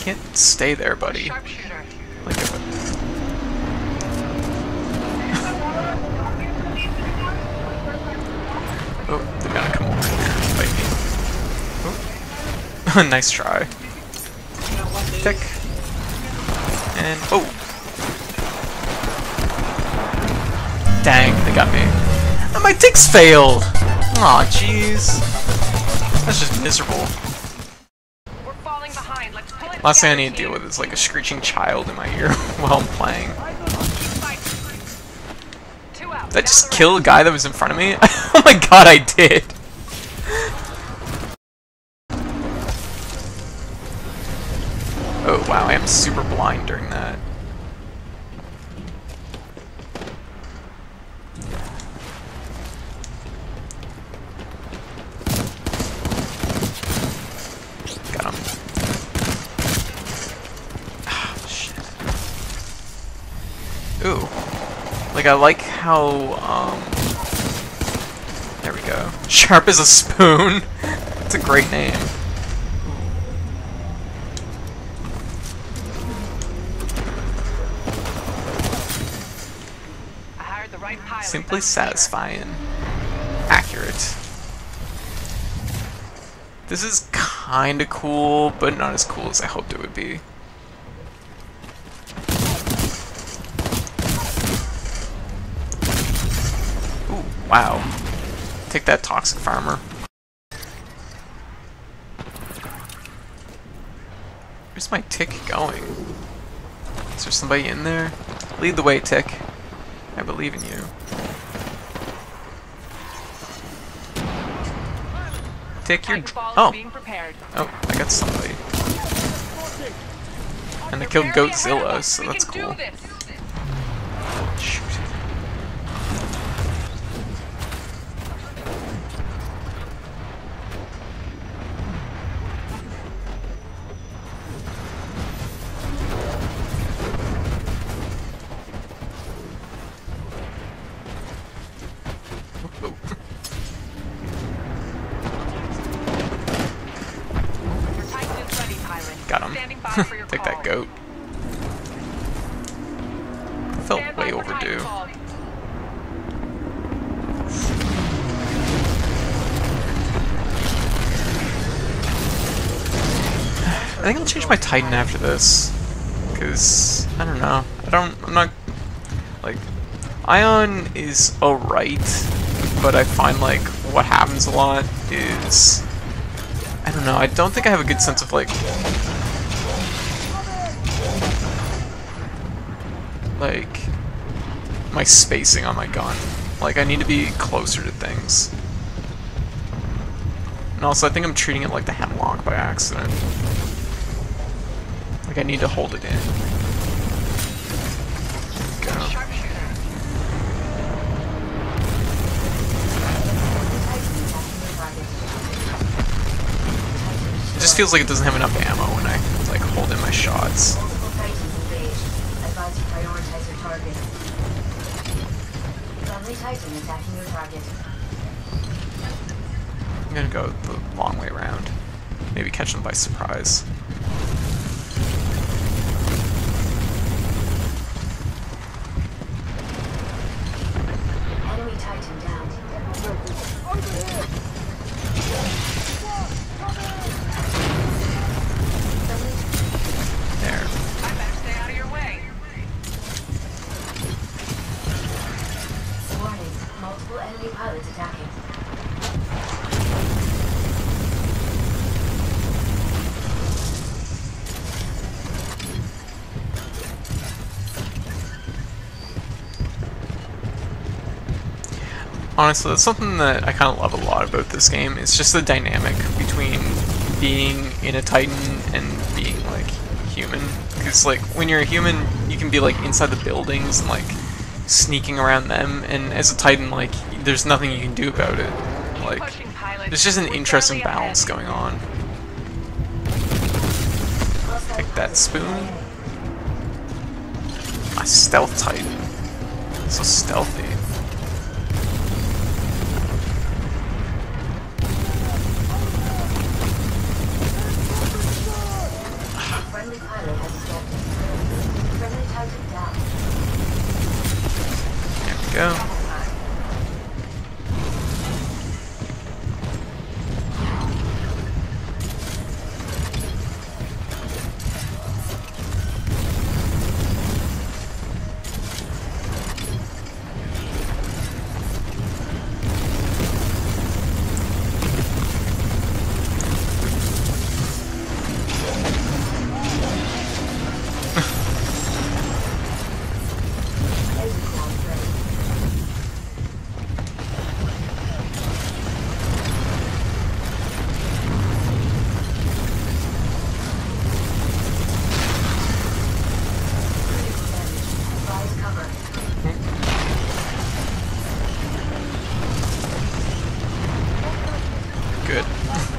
Can't stay there, buddy. Like if Oh, they're gonna come over here and fight me. Oh. nice try. Tick. And oh. Dang, they got me. Oh, my ticks failed! Aw, jeez. That's just miserable. Last thing I need to deal with is like a screeching child in my ear while I'm playing. Did I just kill a guy that was in front of me? oh my god, I did! Like, I like how, um... There we go. Sharp as a spoon. It's a great name. I hired the right. Simply satisfying. Accurate. This is kinda cool, but not as cool as I hoped it would be. Ooh, wow. Take that toxic farmer. Where's my tick going? Is there somebody in there? Lead the way, tick. I believe in you. Tick, you're. Oh, oh, I got somebody. And I killed Barely ahead of Goatzilla, so that's cool. I think I'll change my Titan after this. Because, I don't know. I don't, I'm not, like, Ion is alright, but I find, like, what happens a lot is, I don't know, I don't think I have a good sense of, like, like, my spacing on my gun. Like, I need to be closer to things. And also, I think I'm treating it like the Hemlok by accident. Like, I need to hold it in. Go. It just feels like it doesn't have enough ammo when I, like, hold in my shots. Multiple Titans engaged. Advise you prioritize your target. Friendly I'm gonna go the long way around. Maybe catch them by surprise. Honestly, that's something that I kind of love a lot about this game. It's just the dynamic between being in a Titan and being, like, human. Because, like, when you're a human, you can be, like, inside the buildings and, like, sneaking around them. And as a Titan, like, there's nothing you can do about it. Like, there's just an interesting balance going on. Take that spoon. My stealth Titan. So stealthy. Go. Good.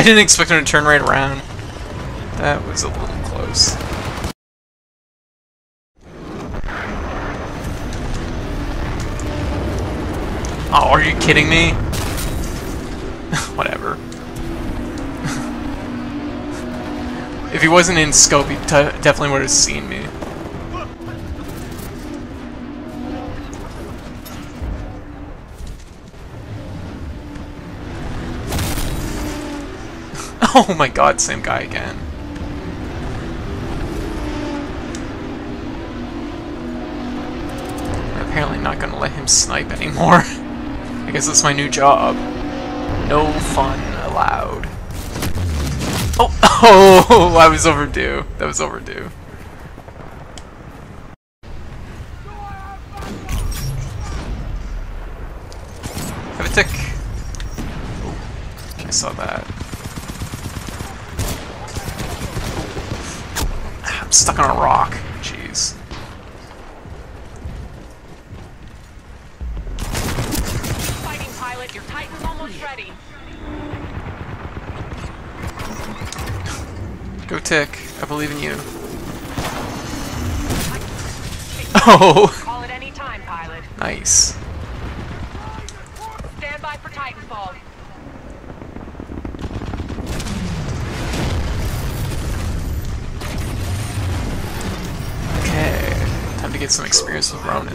I didn't expect him to turn right around. That was a little close. Oh, are you kidding me? Whatever. if he wasn't in scope, he definitely would have seen me. Oh my god, same guy again. I'm apparently not gonna let him snipe anymore. I guess that's my new job. No fun allowed. Oh, oh, I was overdue. That was overdue. Have a tick. Oh, I saw that. I'm stuck on a rock. Jeez. Fighting pilot, your Titan's almost ready. Go tick. I believe in you. Oh, Call it any time, pilot. nice. Stand by for Titanfall. Get some experience with Ronin.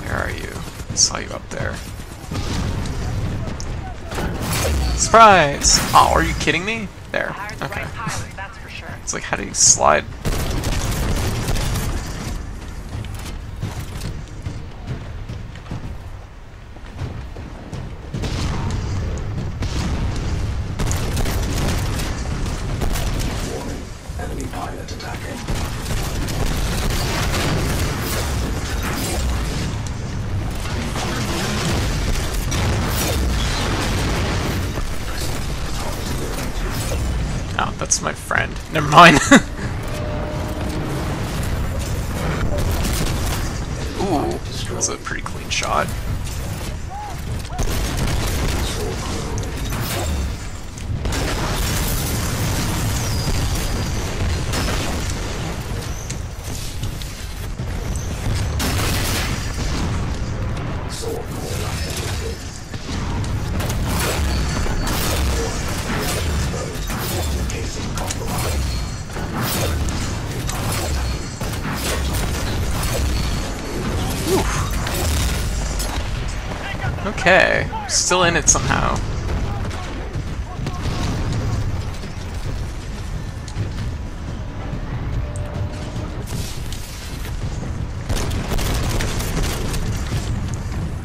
Where are you? I saw you up there. Surprise! Oh, are you kidding me? There. I hired the Okay. right that's for sure. It's like, how do you slide? That's my friend. Never mind. Ooh, that was a pretty clean shot. Okay, still in it somehow.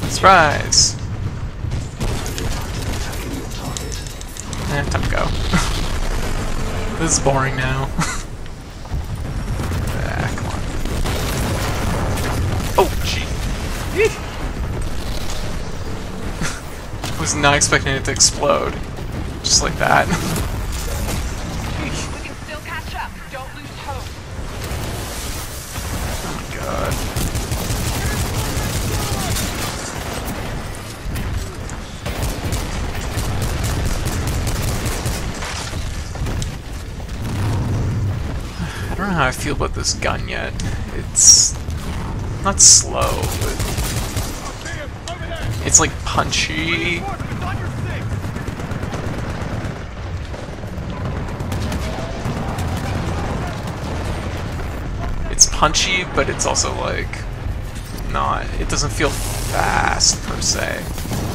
Surprise! Eh, time to go. this is boring now. not expecting it to explode. Just like that. I don't know how I feel about this gun yet. It's not slow, but it's like punchy. It's punchy, but it's also like not. It doesn't feel fast per se.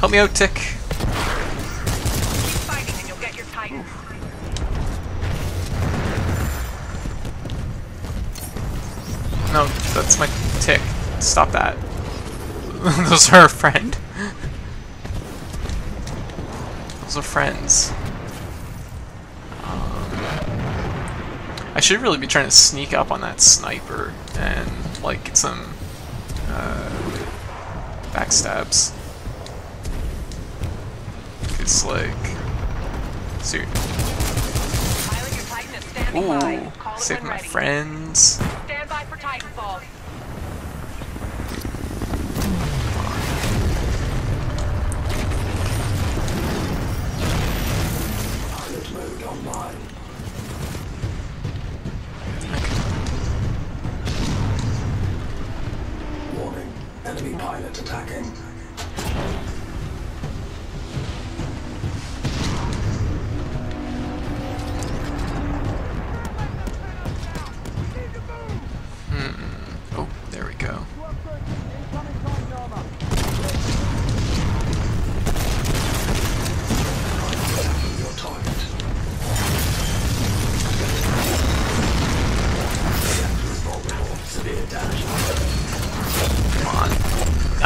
Help me out, Tick. No, that's my Tick. Stop that. Those are our friend. Those are friends. Um, I should really be trying to sneak up on that sniper and like get some uh, backstabs. It's like, ser- Pilot, your Titan is standing by. ooh, Call it saving when my friends. Stand by for Titanfall.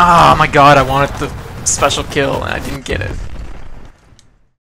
Ah, my god, I wanted the special kill and I didn't get it.